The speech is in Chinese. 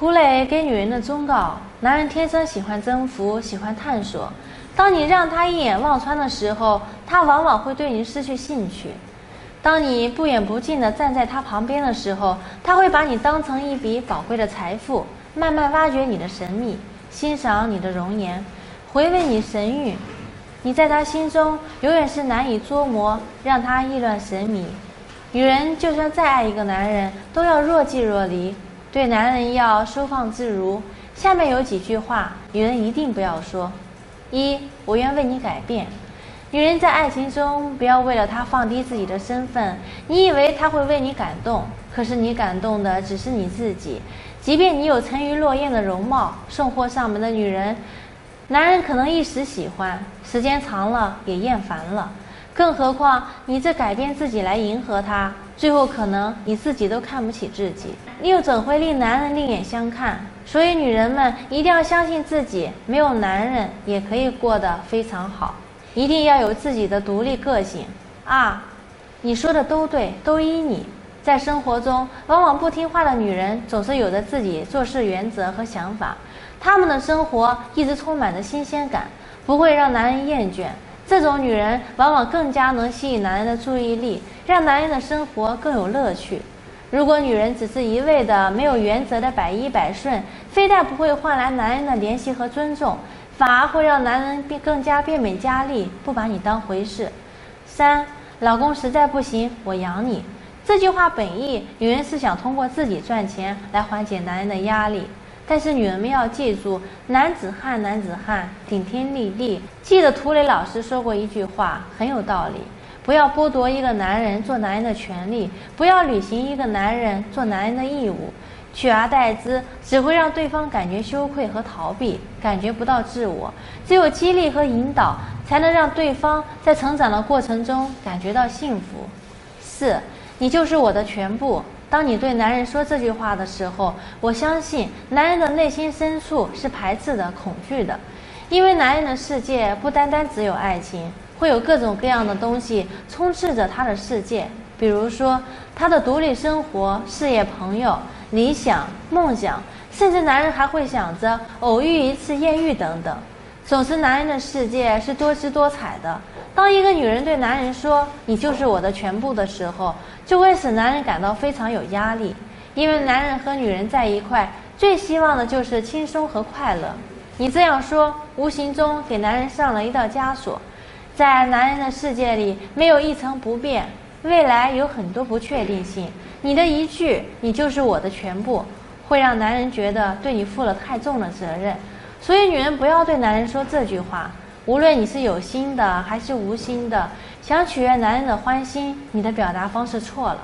涂磊给女人的忠告：男人天生喜欢征服，喜欢探索。当你让他一眼望穿的时候，他往往会对你失去兴趣；当你不远不近地站在他旁边的时候，他会把你当成一笔宝贵的财富，慢慢挖掘你的神秘，欣赏你的容颜，回味你神韵。你在他心中永远是难以捉摸，让他意乱神迷。女人就算再爱一个男人，都要若即若离。对男人要收放自如。下面有几句话，女人一定不要说：一，我愿为你改变。女人在爱情中不要为了他放低自己的身份。你以为他会为你感动，可是你感动的只是你自己。即便你有沉鱼落雁的容貌，送货上门的女人，男人可能一时喜欢，时间长了也厌烦了。更何况你这改变自己来迎合他，最后可能你自己都看不起自己，你又怎会令男人另眼相看？所以女人们一定要相信自己，没有男人也可以过得非常好，一定要有自己的独立个性。啊，你说的都对，都依你。在生活中，往往不听话的女人总是有着自己做事原则和想法，她们的生活一直充满着新鲜感，不会让男人厌倦。这种女人往往更加能吸引男人的注意力，让男人的生活更有乐趣。如果女人只是一味的没有原则的百依百顺，非但不会换来男人的怜惜和尊重，反而会让男人变更加变本加厉，不把你当回事。三，老公实在不行，我养你。这句话本意，女人是想通过自己赚钱来缓解男人的压力。但是女人们要记住，男子汉，男子汉，顶天立地。记得涂磊老师说过一句话，很有道理：不要剥夺一个男人做男人的权利，不要履行一个男人做男人的义务，取而代之只会让对方感觉羞愧和逃避，感觉不到自我。只有激励和引导，才能让对方在成长的过程中感觉到幸福。四，你就是我的全部。当你对男人说这句话的时候，我相信男人的内心深处是排斥的、恐惧的，因为男人的世界不单单只有爱情，会有各种各样的东西充斥着他的世界，比如说他的独立生活、事业、朋友、理想、梦想，甚至男人还会想着偶遇一次艳遇等等。总之，男人的世界是多姿多彩的。当一个女人对男人说“你就是我的全部”的时候，就会使男人感到非常有压力，因为男人和女人在一块，最希望的就是轻松和快乐。你这样说，无形中给男人上了一道枷锁，在男人的世界里，没有一成不变，未来有很多不确定性。你的一句“你就是我的全部”，会让男人觉得对你负了太重的责任。所以，女人不要对男人说这句话。无论你是有心的还是无心的，想取悦男人的欢心，你的表达方式错了。